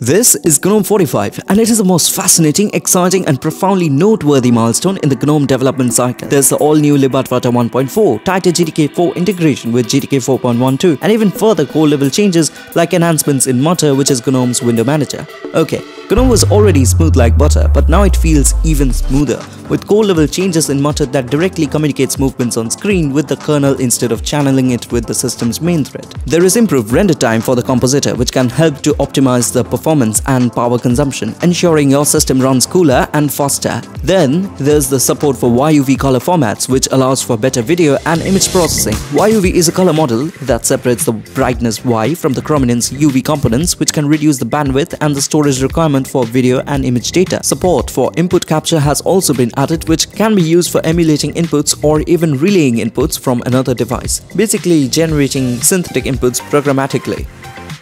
This is GNOME 45 and it is the most fascinating, exciting and profoundly noteworthy milestone in the GNOME development cycle. There's the all-new libadwaita 1.4, tighter GTK4 integration with GTK 4.12 and even further core level changes like enhancements in Mutter which is GNOME's window manager. Okay, GNOME was already smooth like butter, but now it feels even smoother, with core level changes in Mutter that directly communicates movements on screen with the kernel instead of channeling it with the system's main thread. There is improved render time for the compositor which can help to optimize the performance and power consumption, ensuring your system runs cooler and faster. Then, there's the support for YUV color formats which allows for better video and image processing. YUV is a color model that separates the brightness Y from the chrominance UV components which can reduce the bandwidth and the storage requirement for video and image data. Support for input capture has also been added which can be used for emulating inputs or even relaying inputs from another device, basically generating synthetic inputs programmatically.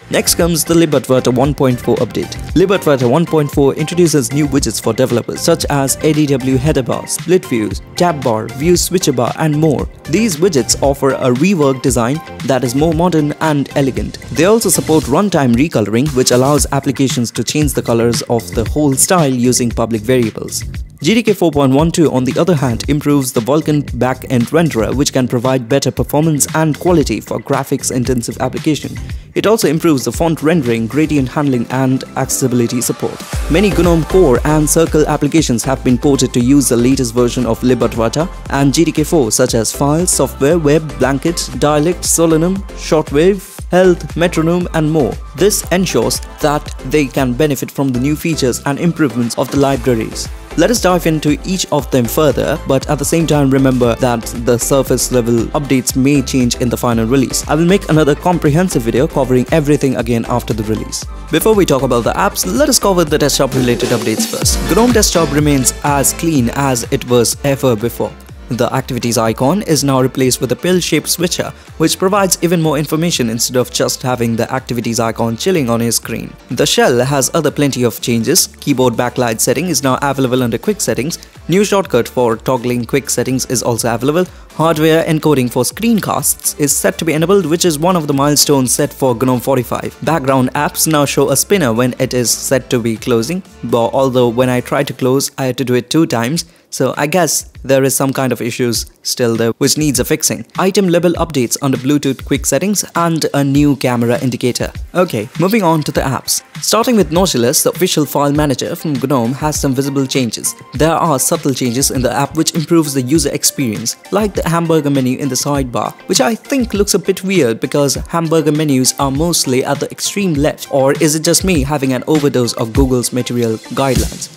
Next comes the libadwaita 1.4 update. libadwaita 1.4 introduces new widgets for developers such as ADW header bar, split views, tab bar, view switcher bar and more. These widgets offer a reworked design that is more modern and elegant. They also support runtime recoloring which allows applications to change the colors of the whole style using public variables. GTK 4.12 on the other hand improves the Vulkan back-end renderer which can provide better performance and quality for graphics-intensive application. It also improves the font rendering, gradient handling and accessibility support. Many GNOME Core and Circle applications have been ported to use the latest version of libadwaita and GTK4 such as Files, Software, Web, Blanket, Dialect, Solanum, Shortwave, health, metronome and more. This ensures that they can benefit from the new features and improvements of the libraries. Let us dive into each of them further, but at the same time remember that the surface level updates may change in the final release. I will make another comprehensive video covering everything again after the release. Before we talk about the apps, let us cover the desktop related updates first. GNOME Desktop remains as clean as it was ever before. The activities icon is now replaced with a pill-shaped switcher, which provides even more information instead of just having the activities icon chilling on your screen. The shell has other plenty of changes. Keyboard backlight setting is now available under quick settings. New shortcut for toggling quick settings is also available. Hardware encoding for screencasts is set to be enabled which is one of the milestones set for GNOME 45. Background apps now show a spinner when it is set to be closing, but although when I tried to close I had to do it two times so I guess there is some kind of issues still there which needs a fixing. Item level updates under Bluetooth quick settings and a new camera indicator. Okay, moving on to the apps. Starting with Nautilus, the official file manager from GNOME has some visible changes. There are subtle changes in the app which improves the user experience, like the hamburger menu in the sidebar, which I think looks a bit weird because hamburger menus are mostly at the extreme left or is it just me having an overdose of Google's material guidelines?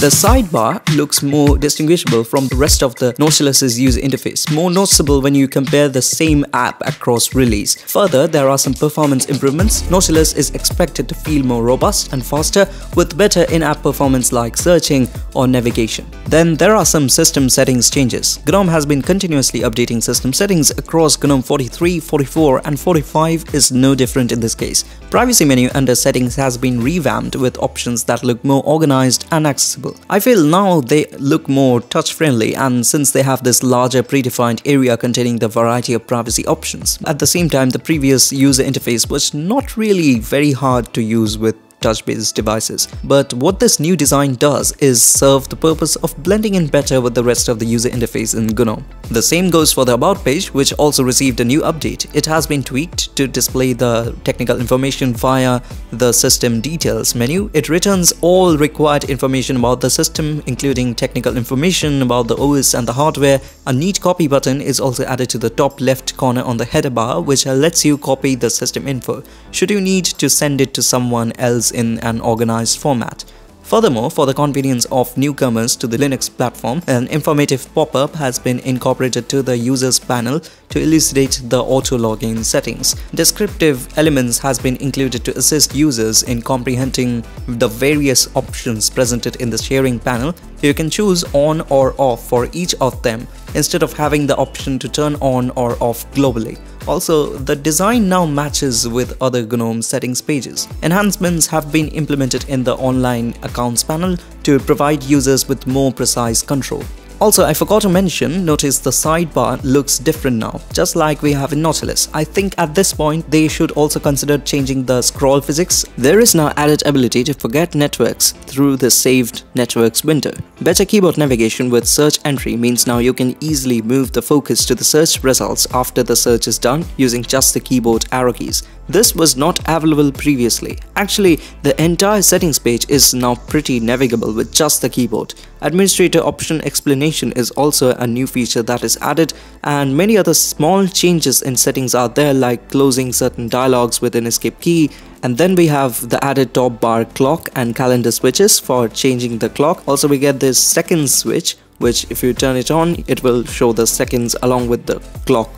The sidebar looks more distinguishable from the rest of the Nautilus's user interface, more noticeable when you compare the same app across release. Further, there are some performance improvements. Nautilus is expected to feel more robust and faster with better in-app performance like searching or navigation. Then there are some system settings changes. GNOME has been continuously updating system settings across GNOME 43, 44 and 45 is no different in this case. Privacy menu under settings has been revamped with options that look more organized and accessible I feel now they look more touch friendly and since they have this larger predefined area containing the variety of privacy options. At the same time, the previous user interface was not really very hard to use with touch-based devices. But what this new design does is serve the purpose of blending in better with the rest of the user interface in GNOME. The same goes for the About page, which also received a new update. It has been tweaked to display the technical information via the System Details menu. It returns all required information about the system, including technical information about the OS and the hardware. A neat copy button is also added to the top left corner on the header bar, which lets you copy the system info, should you need to send it to someone else in an organized format. Furthermore, for the convenience of newcomers to the Linux platform, an informative pop-up has been incorporated to the users panel to elucidate the auto-login settings. Descriptive elements has been included to assist users in comprehending the various options presented in the sharing panel. You can choose on or off for each of them instead of having the option to turn on or off globally. Also, the design now matches with other GNOME settings pages. Enhancements have been implemented in the online accounts panel to provide users with more precise control. Also, I forgot to mention, notice the sidebar looks different now, just like we have in Nautilus. I think at this point, they should also consider changing the scroll physics. There is now added ability to forget networks through the saved networks window. Better keyboard navigation with search entry means now you can easily move the focus to the search results after the search is done using just the keyboard arrow keys. This was not available previously. Actually, the entire settings page is now pretty navigable with just the keyboard. Administrator option explanation is also a new feature that is added and many other small changes in settings are there like closing certain dialogues with an escape key and then we have the added top bar clock and calendar switches for changing the clock. Also we get this seconds switch which if you turn it on it will show the seconds along with the clock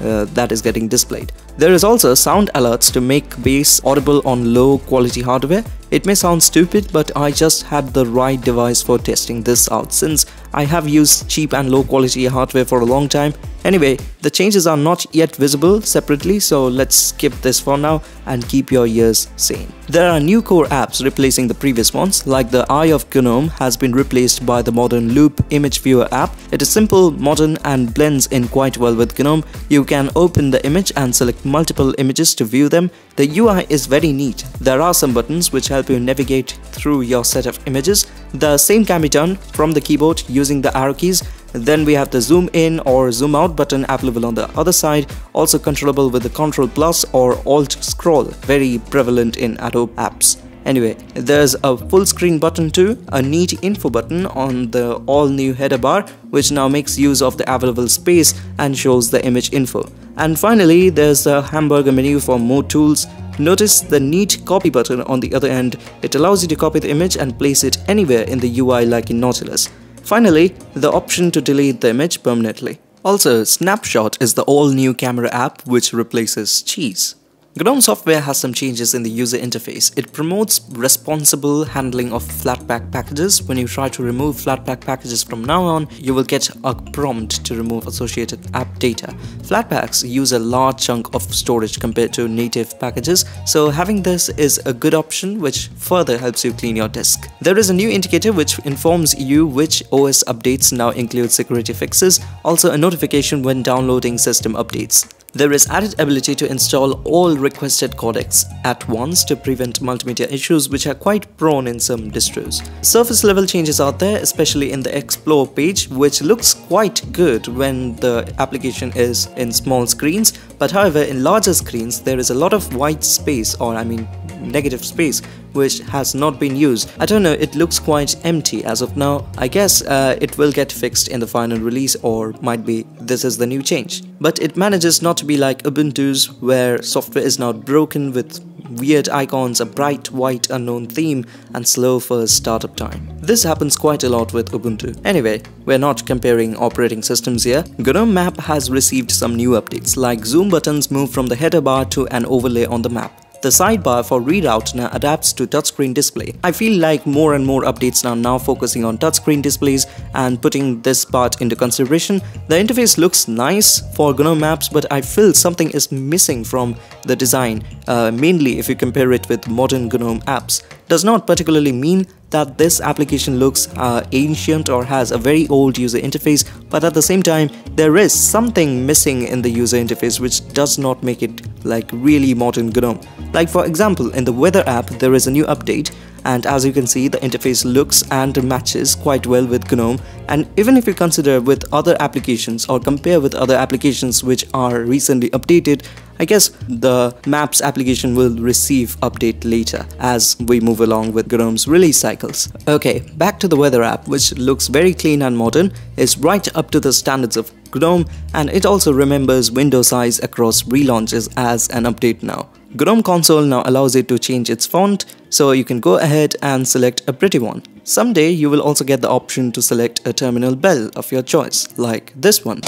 uh, that is getting displayed. There is also sound alerts to make bass audible on low quality hardware. It may sound stupid but I just had the right device for testing this out since I have used cheap and low quality hardware for a long time. Anyway, the changes are not yet visible separately so let's skip this for now and keep your ears sane. There are new core apps replacing the previous ones like the Eye of GNOME has been replaced by the modern Loupe image viewer app. It is simple, modern and blends in quite well with GNOME. You can open the image and select multiple images to view them. The UI is very neat. There are some buttons which help you navigate through your set of images. The same can be done from the keyboard using the arrow keys. Then we have the zoom in or zoom out button available on the other side, also controllable with the Ctrl plus or Alt scroll, very prevalent in Adobe apps. Anyway, there's a full screen button too, a neat info button on the all new header bar which now makes use of the available space and shows the image info. And finally, there's the hamburger menu for more tools. Notice the neat copy button on the other end. It allows you to copy the image and place it anywhere in the UI like in Nautilus. Finally, the option to delete the image permanently. Also, Snapshot is the all-new camera app which replaces Cheese. GNOME software has some changes in the user interface. It promotes responsible handling of Flatpak packages. When you try to remove Flatpak packages from now on, you will get a prompt to remove associated app data. Flatpaks use a large chunk of storage compared to native packages, so having this is a good option which further helps you clean your disk. There is a new indicator which informs you which OS updates now include security fixes, also a notification when downloading system updates. There is added ability to install all requested codecs at once to prevent multimedia issues which are quite prone in some distros. Surface level changes are there especially in the explore page which looks quite good when the application is in small screens but however in larger screens there is a lot of white space or I mean negative space which has not been used. I don't know, it looks quite empty as of now. I guess uh, it will get fixed in the final release or might be this is the new change. But it manages not to be like Ubuntu's where software is now broken with weird icons, a bright white unknown theme, and slow first startup time. This happens quite a lot with Ubuntu. Anyway, we're not comparing operating systems here. GNOME Map has received some new updates, like zoom buttons move from the header bar to an overlay on the map. The sidebar for readout now adapts to touchscreen display. I feel like more and more updates are now focusing on touchscreen displays and putting this part into consideration. The interface looks nice for GNOME Maps but I feel something is missing from the design, uh, mainly if you compare it with modern GNOME apps. Does not particularly mean that this application looks uh, ancient or has a very old user interface but at the same time there is something missing in the user interface which does not make it like really modern GNOME. Like for example in the weather app there is a new update and as you can see the interface looks and matches quite well with GNOME and even if you consider with other applications or compare with other applications which are recently updated I guess the Maps application will receive update later as we move along with GNOME's release cycles. Okay, back to the weather app which looks very clean and modern, is right up to the standards of GNOME and it also remembers window size across relaunches as an update now. GNOME console now allows it to change its font, so you can go ahead and select a pretty one. Someday you will also get the option to select a terminal bell of your choice, like this one.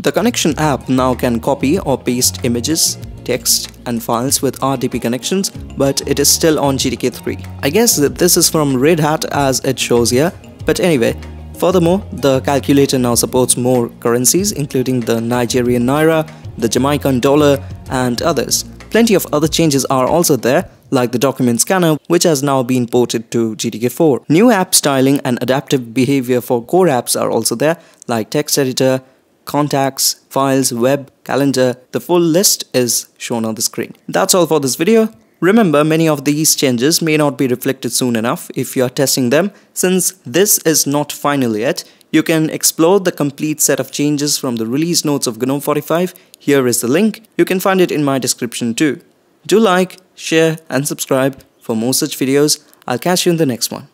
The connection app now can copy or paste images, text and files with RDP connections, but it is still on GTK 3. I guess that this is from Red Hat as it shows here, but anyway, Furthermore, the calculator now supports more currencies including the Nigerian Naira, the Jamaican dollar and others. Plenty of other changes are also there. like the document scanner, which has now been ported to GTK4. New app styling and adaptive behavior for core apps are also there, like text editor, contacts, files, web, calendar. The full list is shown on the screen. That's all for this video. Remember, many of these changes may not be reflected soon enough if you are testing them. Since this is not final yet, you can explore the complete set of changes from the release notes of GNOME 45. Here is the link. You can find it in my description too. Do like, share and subscribe for more such videos. I'll catch you in the next one.